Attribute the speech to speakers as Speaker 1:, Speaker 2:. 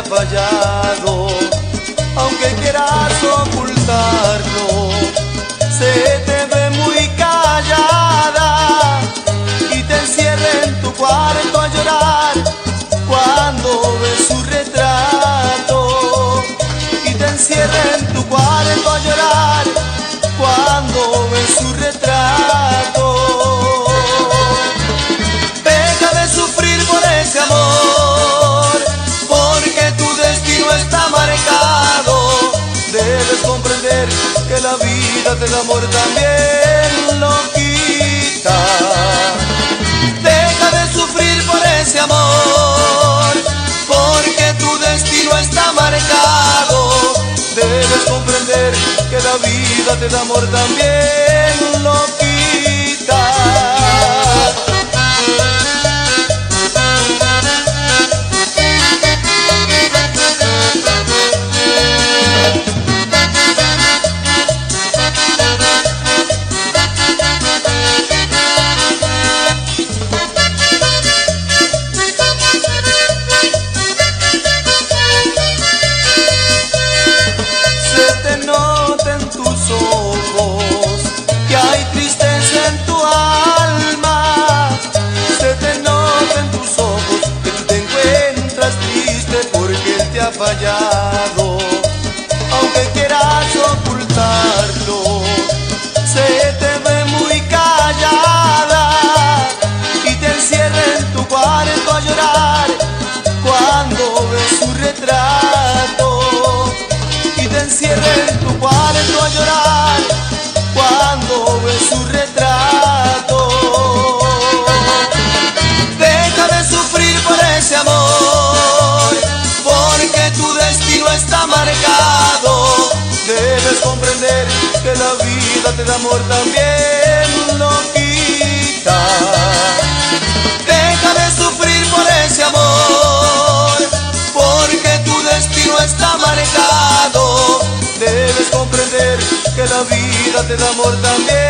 Speaker 1: fallado, aunque quieras ocultarlo, se te ve muy callada. Y te encierra en tu cuarto a llorar cuando ves su retrato. Y te encierra en tu cuarto a llorar cuando ves su retrato. Que la vida da amor también lo quita. Deja de sufrir por ese amor, porque tu destino está marcado. Debes comprender que la vida da amor también cuando ves su retrato. Deja de sufrir por ese amor, porque tu destino está marcado. Debes comprender que la vida te da amor también da amor también